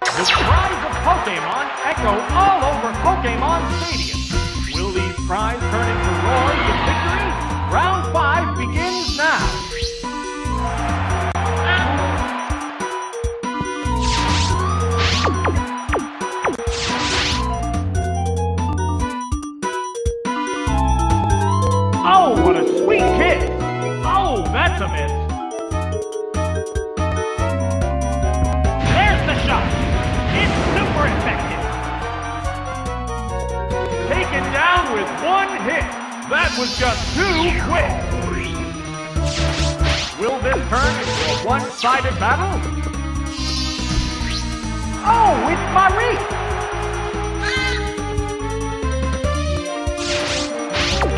The cries of Pokemon echo all over Pokemon Stadium. Will these cries turn into roars of victory? Round five begins now. Oh, what a sweet kick! Oh, that's a miss. Was just too quick. Will this turn into a one-sided battle? Oh, it's Mareep!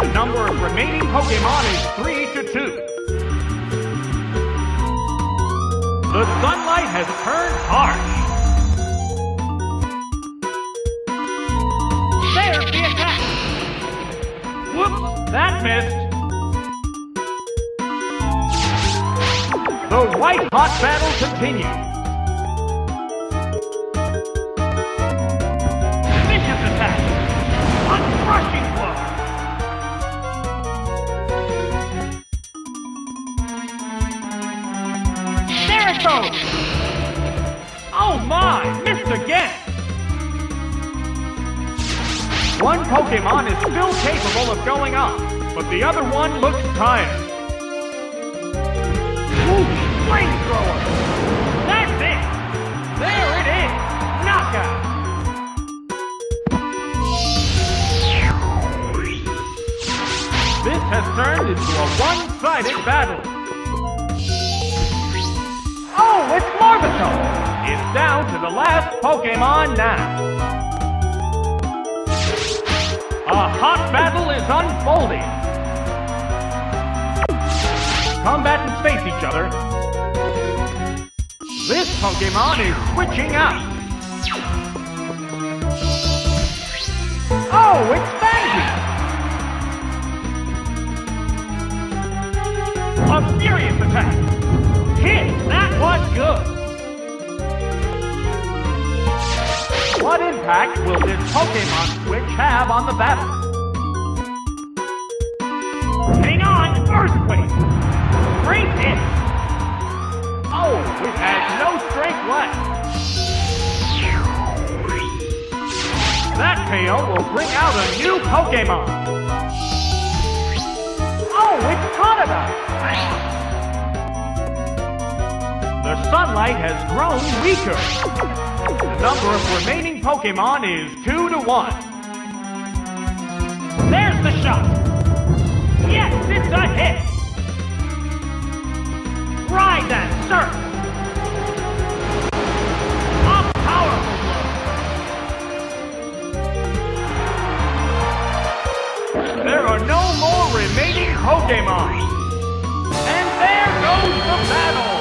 The number of remaining Pokemon is 3 to 2. The sunlight has turned harsh. That missed. The white hot battle continues. Vicious attack! A crushing blow! There it goes! Oh my, missed again! One Pokemon is still capable of going up, but the other one looks tired. Ooh, flamethrower! That's it! There it is! Knockout! This has turned into a one-sided battle. Oh, it's Larvitar! It's down to the last Pokemon now. A hot battle is unfolding. Combatants face each other. This Pokemon is switching out. Oh, it's Phanpy! A furious attack! What impact will this Pokemon switch have on the battle? Hang on! Earthquake! Great hit! Oh, it has no strength left! That KO will bring out a new Pokemon! Oh, it's Totodile! The sunlight has grown weaker. The number of remaining Pokemon is 2 to 1. There's the shot! Yes, it's a hit! Ride that surf! There are no more remaining Pokemon! And there goes the battle!